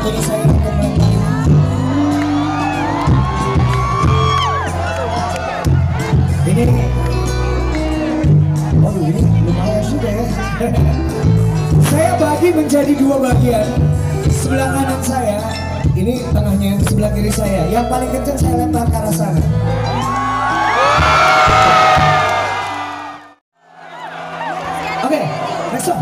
saya ini. Waduh ini lumayan ya. Saya bagi menjadi dua bagian. Sebelah kanan saya ini tengahnya sebelah kiri saya. Yang paling kencang saya lempar ke arah sana. Oke next song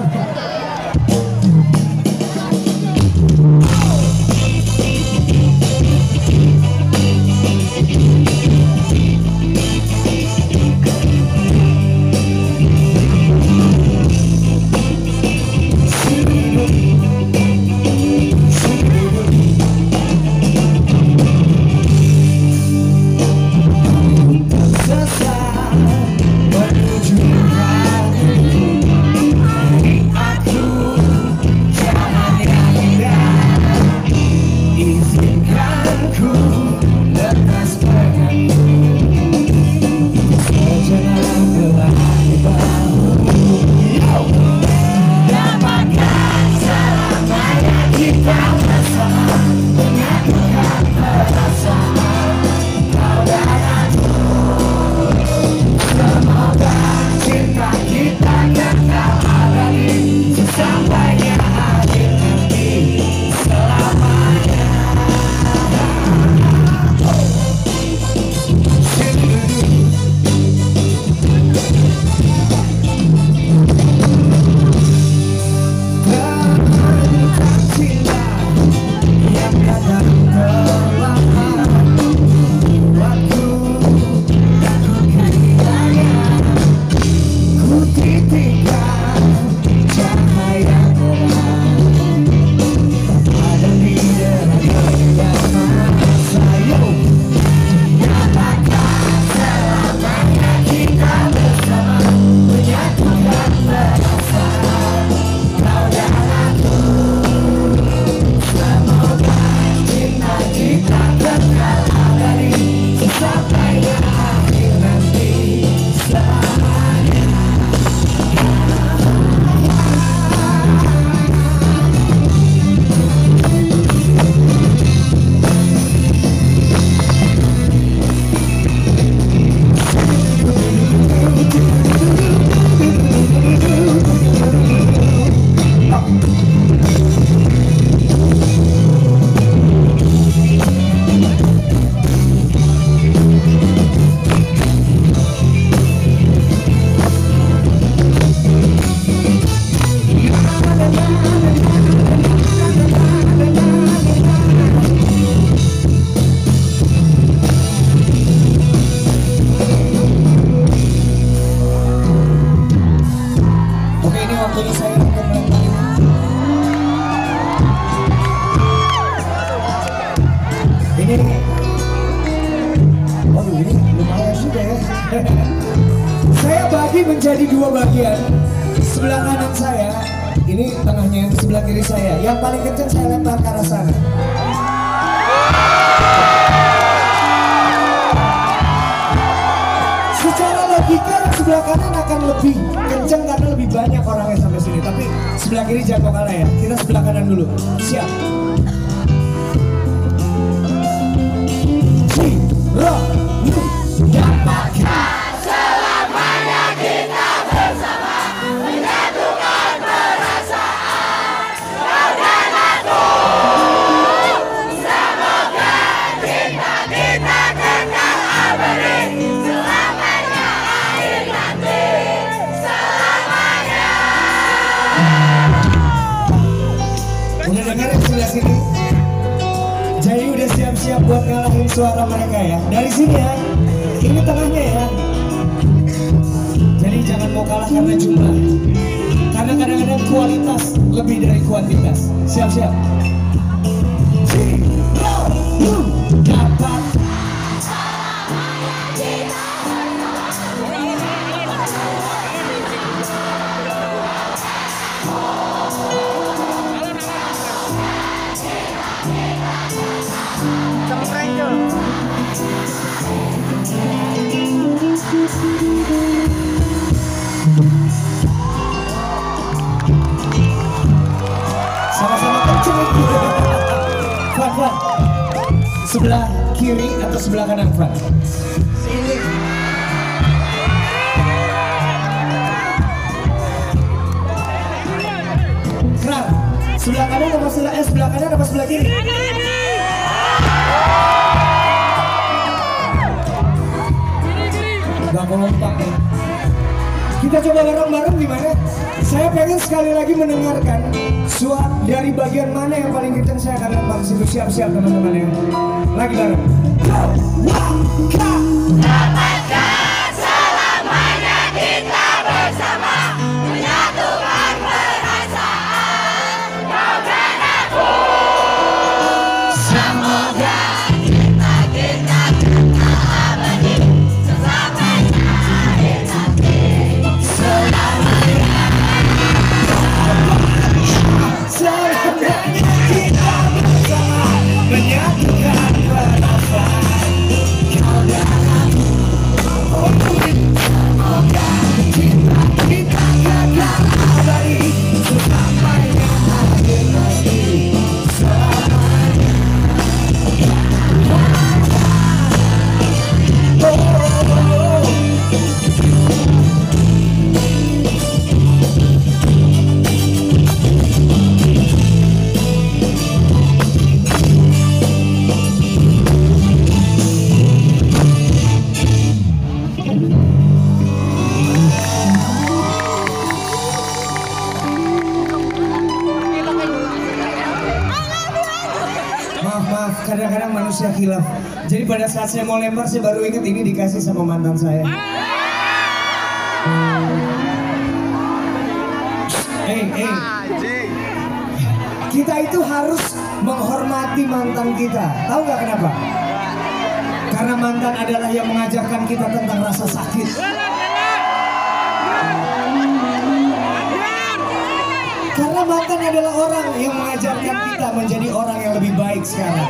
menjadi dua bagian. Sebelah kanan saya ini tengahnya sebelah kiri saya. Yang paling kencang saya lempar ke arah sana. Secara logika yang sebelah kanan akan lebih kencang karena lebih banyak orangnya sampai sini. Tapi sebelah kiri jangan kalah ya. Kita sebelah kanan dulu. Siap. Dapatkah Udah siap-siap buat ngalahin suara mereka ya. Dari sini ya. Ini tengahnya ya. Jadi jangan mau kalah karena jumlah. Karena kadang-kadang kualitas lebih dari kuantitas. Siap-siap. Sama-sama Sebelah kiri atau sebelah kanan, Pak? Sini. Kran, sebelah kanan apa sebelah eh sebelah kanan apa sebelah kiri? Gak kompak ya. Kita coba bareng-bareng gimana? Saya pengen sekali lagi mendengarkan suara dari bagian mana yang paling kencang saya akan lempar situ siap-siap teman-teman ya. Lagi bareng. Maaf kadang-kadang manusia hilaf. Jadi pada saat saya mau lempar, saya baru ingat ini dikasih sama mantan saya. Eh, eh, kita itu harus menghormati mantan kita. Tahu nggak kenapa? Karena mantan adalah yang mengajarkan kita tentang rasa sakit. Mantan adalah orang yang mengajarkan kita menjadi orang yang lebih baik sekarang.